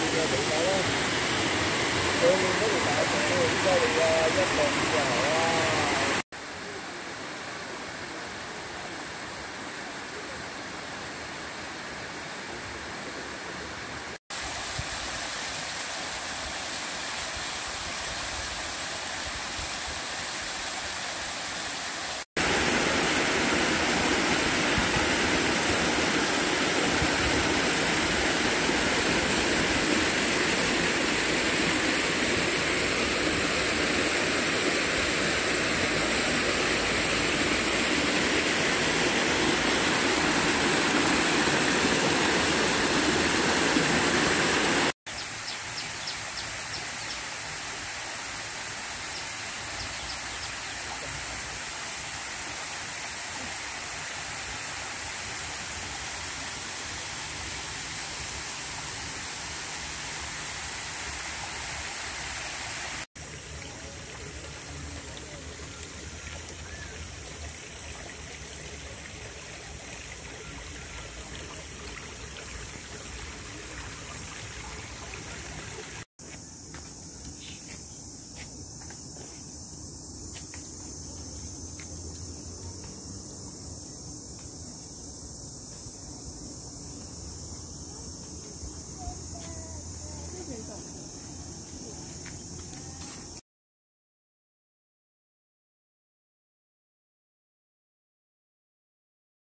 bị vậy đó. Tôi rất là sợ, tôi chơi bị giáp bột bây giờ.